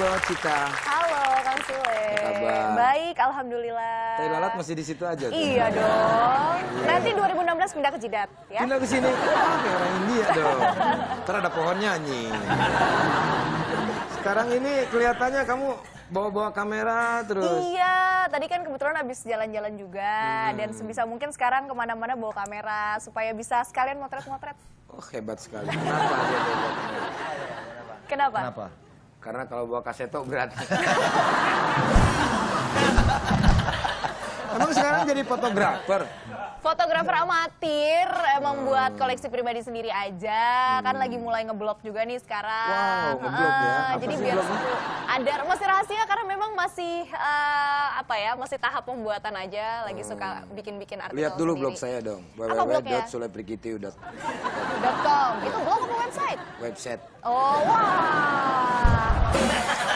Halo Cika. Halo Kang Sule. kabar? Baik, alhamdulillah. Tai lalat masih di situ aja tuh. Iya dong. Nanti 2016 pindah ke Jidat ya. Pindah ke sini. Ah, kayak orang India dong. Ntar ada pohon nyanyi. Sekarang ini kelihatannya kamu bawa-bawa kamera terus. Iya, tadi kan kebetulan habis jalan-jalan juga Hmm. dan sebisa mungkin sekarang ke mana-mana bawa kamera supaya bisa sekalian motret-motret. Oh hebat sekali. Kenapa dia bawa kamera? Kenapa? Kenapa? Karena kalau bawa kaseto berat. Emang sekarang jadi fotografer? Fotografer amatir, emang buat koleksi pribadi sendiri aja. Kan lagi mulai ngeblog juga nih sekarang. Wow, ngeblog ya? Apa Jadi biar ada masih rahasia karena memang masmasih eh, apa ya, masih tahap pembuatan aja. Lagi suka bikin-bikin artikel Lihat dulu sendiri. blog saya dong. Www.suleprikitiu.com .com. Itu blog apa website? Website. Oh, wah.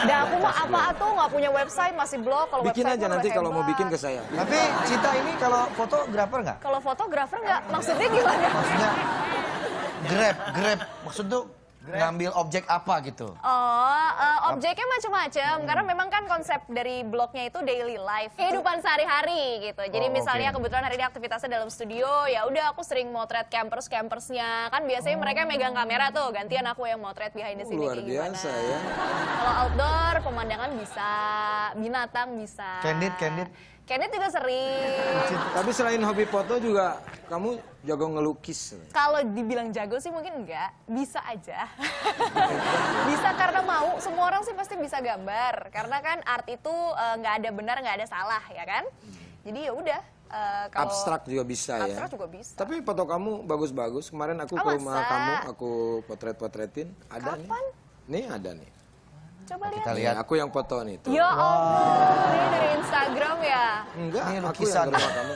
Dah aku mah apa tuh nggak punya website masih blog kalau Bikin website aja nanti kalau mau bikin ke saya. Tapi Cita ini kalau fotografer nggak? Kalau fotografer nggak, maksudnya gimana? Maksudnya grab, grab. Maksud tuh ngambil objek apa gitu? Oh, eh, objeknya macam-macam karena memang kan konsep dari blognya itu daily life, kehidupan sehari-hari gitu. Jadi Oh, misalnya oke. kebetulan hari ini aktivitasnya dalam studio, ya udah aku sering motret campers campersnya. Kan biasanya mereka megang kamera tuh, gantian aku yang motret behind the Oh, scene luar kayak gimana. biasa ya. Kalau outdoor pemandangan bisa, binatang bisa. Candid, candid. Candid juga sering. Tapi selain hobi foto juga kamu jago ngelukis. Kalau dibilang jago sih mungkin enggak, bisa aja. bisa karena mau, semua orang sih pasti bisa gambar. Karena kan art itu eh, nggak ada benar, nggak ada salah, ya kan? Jadi ya udah. kalau Abstrak juga bisa ya. abstrak juga bisa. Tapi foto kamu bagus-bagus. Kemarin aku Ah, ke rumah masa? kamu, aku potret-potretin. Ada Kapan? nih. Nih ada nih. Coba lihat. Kita lihat. aku yang foto nih. Tuh. Ya ini dari Instagram ya. Enggak, Ini aku lukisan. rumah kamu.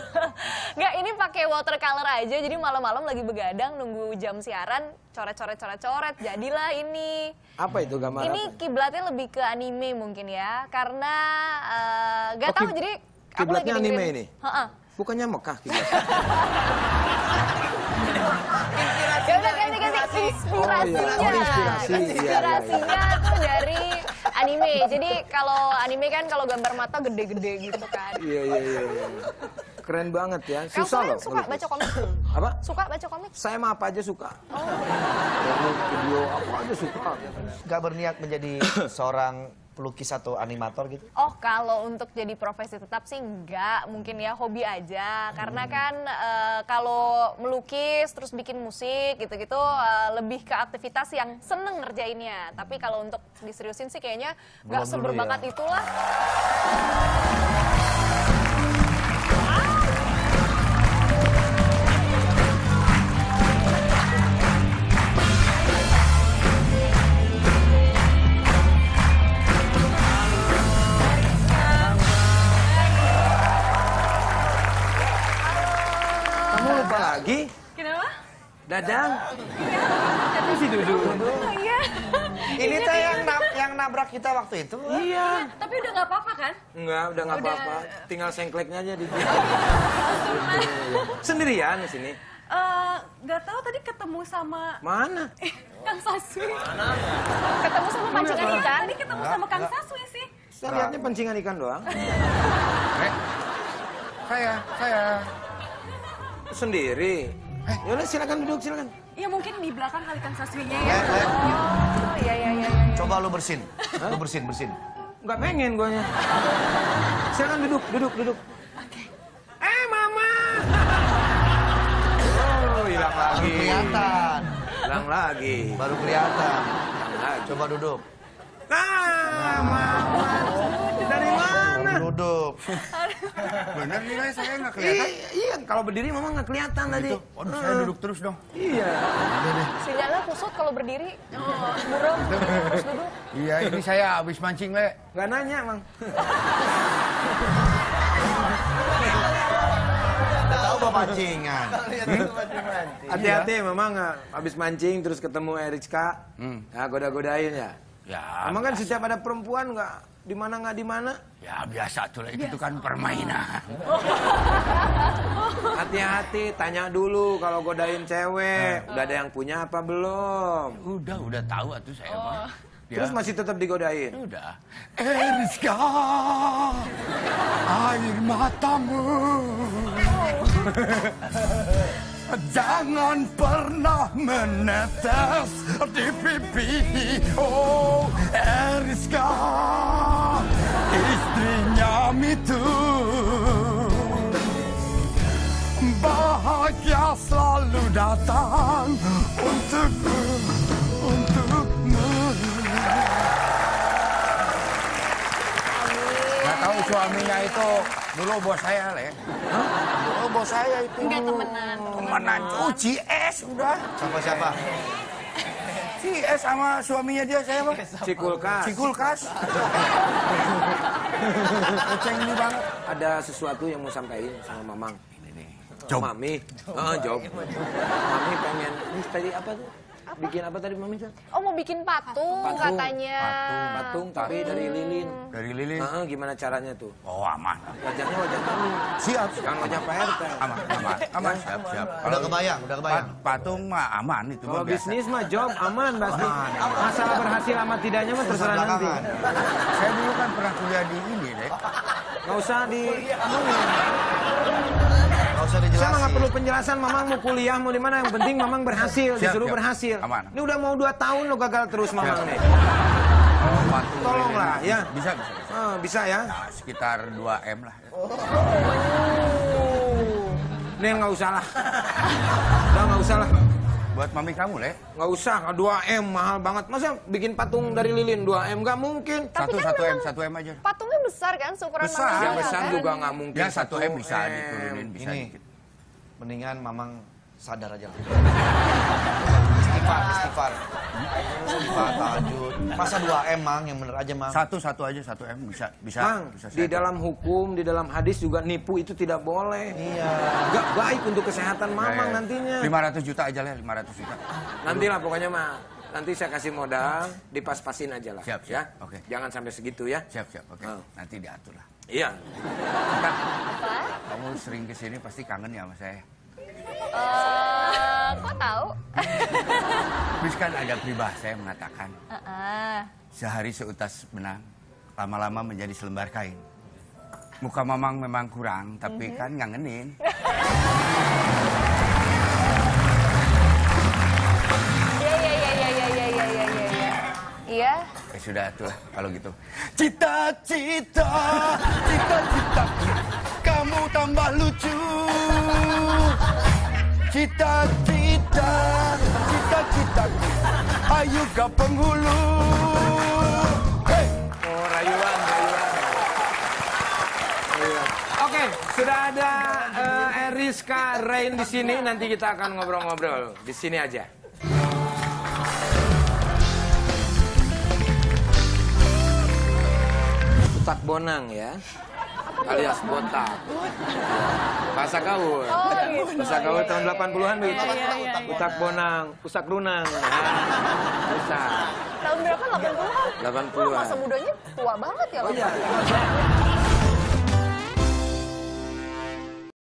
Nggak, ini pakai watercolor aja. Jadi malam-malam lagi begadang nunggu jam siaran, coret-coret coret-coret. Jadilah ini. Apa itu gambar Ini apa? kiblatnya lebih ke anime mungkin ya, karena eh, nggak Oh, tahu kib- jadi aku lagi kiblatnya anime ini? Heeh. Bukannya Mekah kiblat. Ya udah ganti ganti inspirasinya. Oh, inspirasi. Iya, iya, iya. Inspirasinya tuh dari anime. Jadi kalau anime kan kalau gambar mata gede-gede gitu kan. Iya, iya, iya. iya. Keren banget ya. Susah loh. suka baca komik? Apa? Suka baca komik? Saya mah apa aja suka. Oh. Komik, video, apa aja suka. Gak berniat menjadi seorang pelukis atau animator gitu? Oh, kalau untuk jadi profesi tetap sih enggak, mungkin ya hobi aja. Karena kan eh, kalau melukis terus bikin musik gitu-gitu eh, lebih ke aktivitas yang seneng ngerjainnya. Tapi kalau untuk diseriusin sih kayaknya nggak seberbakat ya. itulah. Kenapa? Dadang. Masih duduk. Oh iya. Ini teh yang, nab- yang nabrak kita waktu itu. Iya. Tapi udah nggak apa-apa kan? Enggak, udah nggak apa-apa. Tinggal sengkleknya aja di Sendirian di sini. Eh, nggak tahu tadi ketemu sama Mana? Kang Saswi. Ketemu sama pancingan ikan. Tadi ketemu sama Kang Saswi sih. Saya lihatnya pancingan ikan doang. Saya, saya. Sendiri. Ya udah silakan duduk, silakan. Ya mungkin di belakang kali Kang Saswinya ya. Le, le, Oh iya iya iya. iya. coba lu bersin. Lu bersin, bersin. Enggak pengen guanya. Silakan duduk, duduk, duduk. Eh, Mama. Oh, hilang Baru lagi. kelihatan. Hilang lagi. Baru kelihatan. Coba duduk. Ah, Mama. Duduk. Bener nih, Le, saya nggak kelihatan. Iya, iya, kalau berdiri mama nggak kelihatan tadi. Waduh, saya duduk terus dong. Iya. Sinyalnya kusut kalau berdiri. Oh, burem. Terus duduk. Iya, ini saya habis mancing, Le. Nggak nanya, Mang. Tahu bapak pancingan. Hati-hati, mama nggak habis mancing terus ketemu Eriska. Hmm. Ya, goda-godain ya. Ya, Emang kan setiap ada perempuan nggak di mana nggak di mana. ya biasa tuh, Le. Itu tuh kan permainan. Hati-hati, tanya dulu kalau godain cewek. Udah ada yang punya apa belum? Udah, udah tahu atuh saya mah. Terus Ya. masih tetap digodain. Udah. Eriska, air matamu. Jangan pernah menetes di pipi. Oh, Eriska, istrinya Mitu. Bahagia selalu datang untukku, untukmu. Nggak tahu suaminya itu dulu bos saya, Le. Dulu bos saya itu. Enggak temenan. Temenan cuci es udah. Sama siapa? Si es sama suaminya dia saya apa? Si kulkas. Si kulkas. Kucing ini banget. Ada sesuatu yang mau sampaikan sama Mamang. Ini nih. Job. Mami. Ah, job. Mami pengen. Ini tadi apa tuh? Bikin apa tadi Mami? Oh mau bikin patung, Patung. katanya. Patung tapi dari lilin. Dari lilin. Ah, gimana caranya tuh? Oh aman. Wajahnya wajah Mami. Siap. Kan wajah Pak RT. Aman, aman, aman. Siap, siap. Udah kebayang, udah kebayang. Pat- patung mah aman itu Kalau bisnis mah job aman pasti. Masalah berhasil sama tidaknya mah terserah nanti. Saya dulu kan pernah kuliah di ini, deh. Nggak usah di Gak usah Saya dijelasin. mah nggak perlu penjelasan, Mamang mau kuliah mau di mana yang penting Mamang berhasil, Siap, disuruh siap. berhasil. Aman. Ini udah mau dua tahun lo gagal terus Mamang nih. Oh, Tolonglah, ya. Bisa, bisa. bisa. Ah, bisa ya? Nah, sekitar 2 M lah. Nih nggak usah lah. Udah nggak usah lah. Buat mami kamu, Le. Nggak usah, 2 M mahal banget. Masa bikin patung dari lilin 2 M nggak mungkin. Tapi Satu, kan satu M, memang satu M aja. Patungnya besar kan, seukuran Besar. manusia. Yang besar kan? juga nggak mungkin. Ya, satu M bisa M. diturunin, bisa Ini. dikit. Mendingan mamang sadar aja lah. Istighfar, istighfar. Istighfar, tahajud. Masa 2 M, Mang, yang bener aja, Mang. Satu, satu aja, satu M bisa, bisa. Mang, bisa di dalam hukum, di dalam hadis juga nipu itu tidak boleh. Iya. Nggak baik untuk kesehatan Mamang Ya, ya. nantinya. 500 juta aja lah, 500 juta. Nanti lah pokoknya mah. Nanti saya kasih modal, dipas-pasin aja lah. Siap, siap. Ya? Oke. Jangan sampai segitu ya. Siap, siap, oke. Oh. Nanti diatur lah. Iya. Kita, kamu sering ke sini pasti kangen ya sama saya. Eh, kok tahu? Terus kan ada peribahasa yang mengatakan, Heeh. sehari seutas benang, lama-lama menjadi selembar kain. Muka mamang memang kurang, tapi kan ngangenin. Iya, iya, iya, iya, iya, iya, iya, iya, iya. Iya. Ya sudah tuh kalau gitu. Cita-cita, cita-cita, kamu tambah lucu. Cita-cita, cita-cita, ayo ke penghulu. Hey! Rayuan, rayuan. Oke, sudah ada eh, Eriska Rain di sini. Nanti kita akan ngobrol-ngobrol di sini aja. Utak bonang ya, alias botak. Bahasa gaul. Oh, gitu. Bahasa gaul tahun 80-an begitu. Iya, iya, iya. Utak bonang, pusak runang. Nah, Usak. Tahun berapa? 80-an? 80-an. Masa mudanya tua banget ya Oh iya.